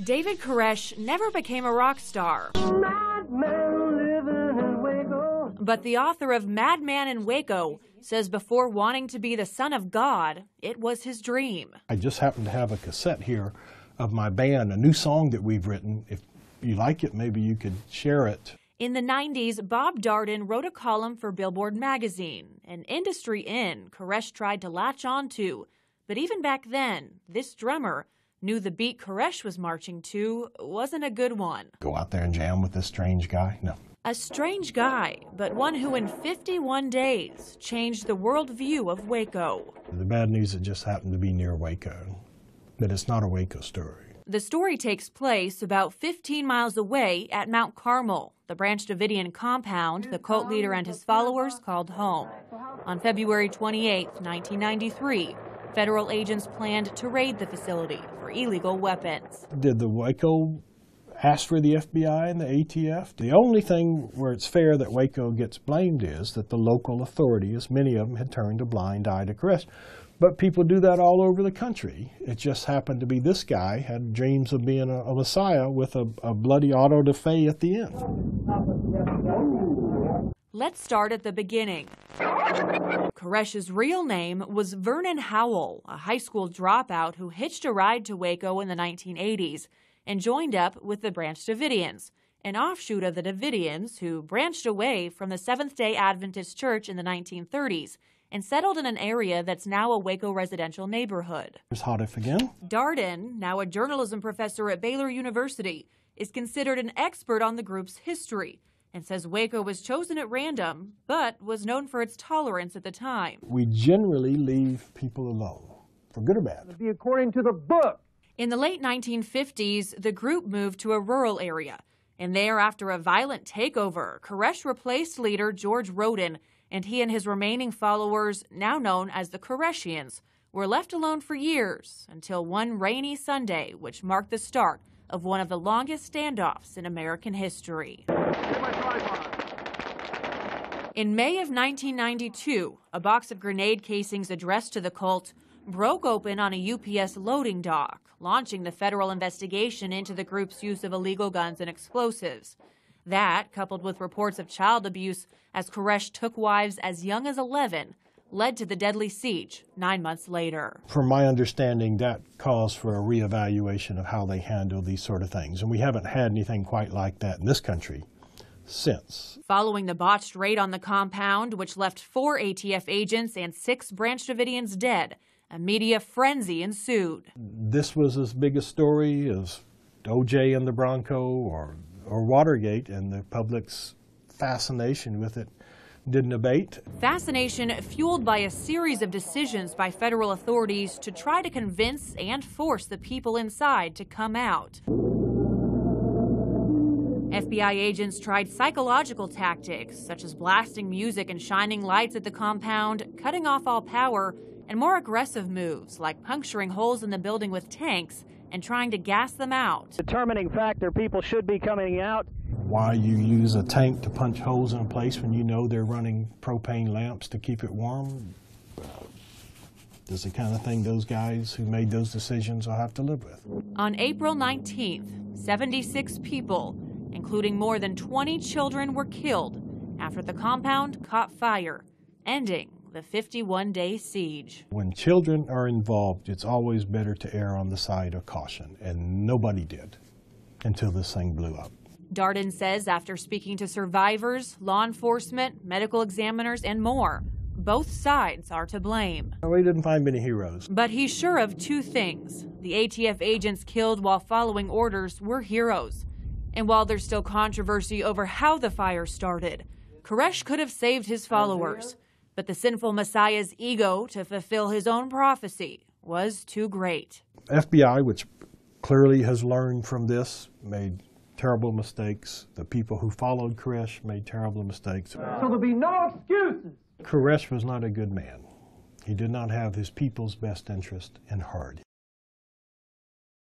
David Koresh never became a rock star. But the author of Madman in Waco says before wanting to be the son of God, it was his dream. I just happen to have a cassette here of my band, a new song that we've written. If you like it, maybe you could share it. In the 90s, Bob Darden wrote a column for Billboard magazine, an industry in Koresh tried to latch onto. But even back then, this drummer knew the beat Koresh was marching to wasn't a good one. Go out there and jam with this strange guy? No. A strange guy, but one who in 51 days changed the worldview of Waco. The bad news it just happened to be near Waco, but it's not a Waco story. The story takes place about 15 miles away at Mount Carmel, the Branch Davidian compound the cult leader and his followers called home. On February 28, 1993, federal agents planned to raid the facility illegal weapons. Did the Waco ask for the FBI and the ATF? The only thing where it's fair that Waco gets blamed is that the local authorities, many of them, had turned a blind eye to Koresh. But people do that all over the country. It just happened to be this guy had dreams of being a, a messiah with a, a bloody auto da fe at the end. Let's start at the beginning. Koresh's real name was Vernon Howell, a high school dropout who hitched a ride to Waco in the 1980s and joined up with the Branch Davidians, an offshoot of the Davidians who branched away from the Seventh day Adventist Church in the 1930s and settled in an area that's now a Waco residential neighborhood. Here's Hotiff again. Darden, now a journalism professor at Baylor University, is considered an expert on the group's history and says Waco was chosen at random, but was known for its tolerance at the time. We generally leave people alone, for good or bad. Be according to the book. In the late 1950s, the group moved to a rural area, and there, after a violent takeover, Koresh replaced leader George Roden and he and his remaining followers, now known as the Koreshians, were left alone for years until one rainy Sunday, which marked the start of one of the longest standoffs in American history. In May of 1992, a box of grenade casings addressed to the cult broke open on a UPS loading dock, launching the federal investigation into the group's use of illegal guns and explosives. That, coupled with reports of child abuse as Koresh took wives as young as 11, led to the deadly siege nine months later. From my understanding, that calls for a reevaluation of how they handle these sort of things. And we haven't had anything quite like that in this country since. Following the botched raid on the compound, which left four ATF agents and six Branch Davidians dead, a media frenzy ensued. This was as big a story as OJ and the Bronco or or Watergate, and the public's fascination with it didn't abate. Fascination fueled by a series of decisions by federal authorities to try to convince and force the people inside to come out. FBI agents tried psychological tactics, such as blasting music and shining lights at the compound, cutting off all power, and more aggressive moves like puncturing holes in the building with tanks and trying to gas them out. Determining factor people should be coming out. Why you use a tank to punch holes in a place when you know they're running propane lamps to keep it warm? is the kind of thing those guys who made those decisions will have to live with. On April 19th, 76 people, including more than 20 children, were killed after the compound caught fire, ending the 51 day siege. When children are involved, it's always better to err on the side of caution, and nobody did until this thing blew up. Darden says after speaking to survivors, law enforcement, medical examiners, and more, both sides are to blame. We didn't find many heroes. But he's sure of two things. The ATF agents killed while following orders were heroes. And while there's still controversy over how the fire started, Koresh could have saved his followers. But the sinful Messiah's ego to fulfill his own prophecy was too great. FBI, which clearly has learned from this, made terrible mistakes. The people who followed Koresh made terrible mistakes. So there'll be no excuses. Koresh was not a good man. He did not have his people's best interest in heart.